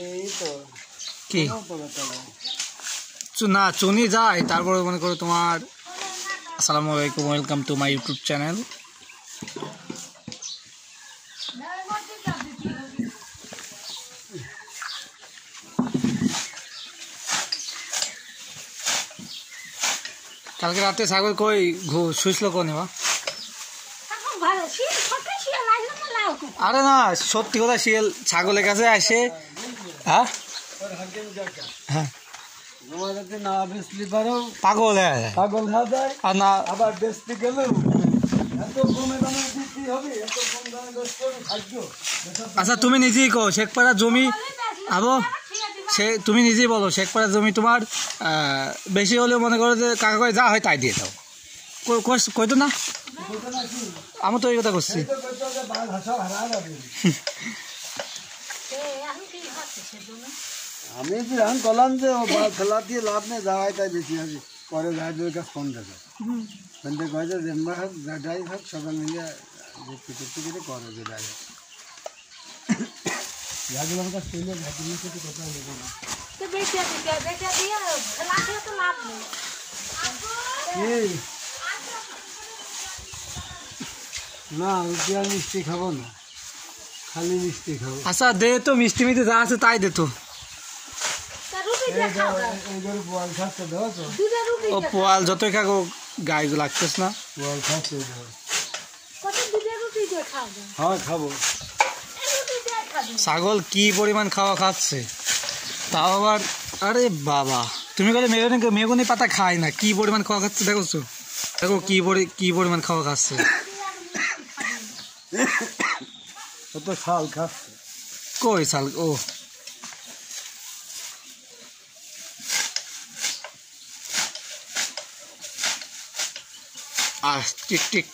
এই তো কি না। চুনি যায় তারপরে মনে করো তোমার আসসালামু আলাইকুম welcome to my YouTube channel. কালকে রাতে সাগর কই? ঘু শুইছিল কোনে বা আরে না সত্যি কথা শিয়াল ছাগলের কাছে আসে না বেসলি পারো পাগল হ্যাঁ। পাগল হয়ে যায়। আর না আবার গেলেও ভাগ্য আচ্ছা তুমি নিজেই কো শেখপাড়ার জমি আবো সে তুমি নিজেই বলো শেখপাড়ার জমি তোমার বেশি হলেও মনে করো যে কাকা করে যা হয় তাই দিয়ে দাও। কই- কই- কইতো না? আমি তো এই কথা করছি আমি তো এখন বললাম যে ও ফেলা দিয়ে লাভ নেই যাওয়াই তাই বেশি আছে। পরে রাজের কাছে ফোন দেবে। ফোন দিয়ে কয়ে যে হোক যাই হোক সবাই মিলে দেখতে করতে গেলে করে যে যাই হোক। রাজুর কাছে পেলে রাজুর সাথে কথা বলব না। না রুটি আর মিষ্টি খাব না। খালি মিষ্টি খাব আচ্ছা দে তো মিষ্টি মিষ্টি যা আছে তাই দে তো। ও পোয়াল যতই খাগো গায়ে লাগতেস না। পোয়াল খাচ্ছে হ্যাঁ খাব। ছাগল কি পরিমাণ খাওয়া খাচ্ছে? তাও আবার আরে বাবা তুমি বলে মেগুনি মেগুনি পাতা খায় না কি পরিমাণ খাওয়া খাচ্ছে দেখো তো? দেখো কি পরি কি পরিমাণ খাওয়া খাচ্ছে। ও তো শাল খাচ্ছে। কই শাল? ও। আহ টিক টিক।